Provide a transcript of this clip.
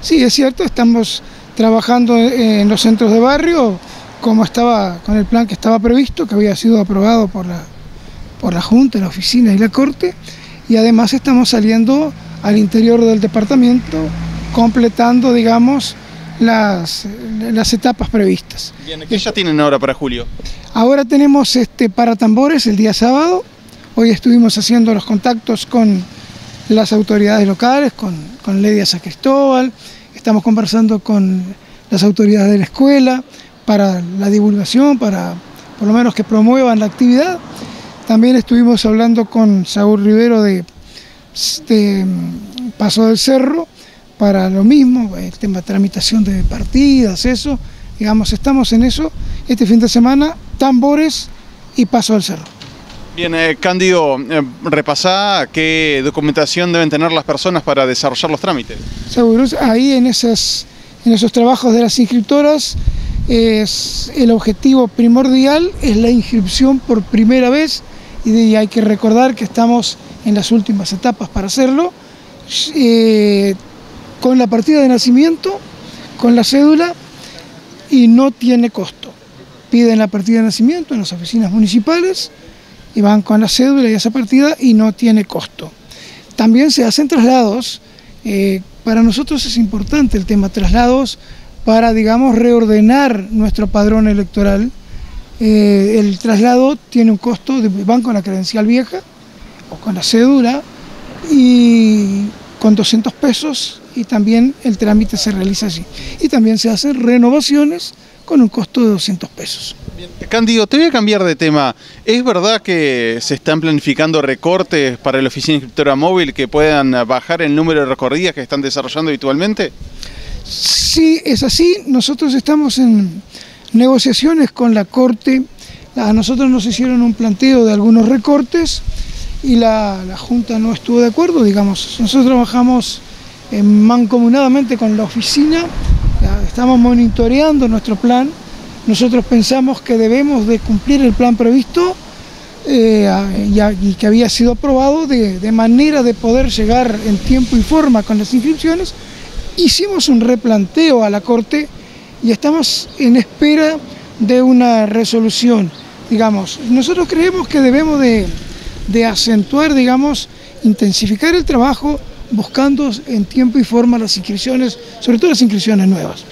Sí, es cierto, estamos trabajando en los centros de barrio como estaba con el plan que estaba previsto, que había sido aprobado por la, por la Junta, la oficina y la Corte, y además estamos saliendo al interior del departamento, completando, digamos, las, las etapas previstas. Bien, ¿qué ya tienen ahora para julio? Ahora tenemos este, para tambores el día sábado, hoy estuvimos haciendo los contactos con las autoridades locales, con, con Ledia San Cristóbal, estamos conversando con las autoridades de la escuela para la divulgación, para por lo menos que promuevan la actividad. También estuvimos hablando con Saúl Rivero de, de Paso del Cerro, para lo mismo, el tema de tramitación de partidas, eso, digamos, estamos en eso. Este fin de semana, tambores y paso al cerro. Bien, eh, Cándido, eh, repasá qué documentación deben tener las personas para desarrollar los trámites. Ahí en, esas, en esos trabajos de las inscriptoras, es el objetivo primordial es la inscripción por primera vez y hay que recordar que estamos en las últimas etapas para hacerlo. Eh, con la partida de nacimiento, con la cédula y no tiene costo. Piden la partida de nacimiento en las oficinas municipales y van con la cédula y esa partida y no tiene costo. También se hacen traslados, eh, para nosotros es importante el tema traslados para, digamos, reordenar nuestro padrón electoral. Eh, el traslado tiene un costo, van con la credencial vieja o con la cédula y con 200 pesos y también el trámite se realiza allí. Y también se hacen renovaciones con un costo de 200 pesos. Bien. Te voy a cambiar de tema. ¿Es verdad que se están planificando recortes para la oficina inscriptora móvil que puedan bajar el número de recorridas que están desarrollando habitualmente? Sí, es así. Nosotros estamos en negociaciones con la Corte. A nosotros nos hicieron un planteo de algunos recortes y la, la Junta no estuvo de acuerdo, digamos. Nosotros trabajamos mancomunadamente con la oficina, estamos monitoreando nuestro plan, nosotros pensamos que debemos de cumplir el plan previsto eh, y, que había sido aprobado de, manera de poder llegar en tiempo y forma con las inscripciones. Hicimos un replanteo a la Corte y estamos en espera de una resolución. Digamos, nosotros creemos que debemos de, de acentuar, digamos, intensificar el trabajo buscando en tiempo y forma las inscripciones, sobre todo las inscripciones nuevas.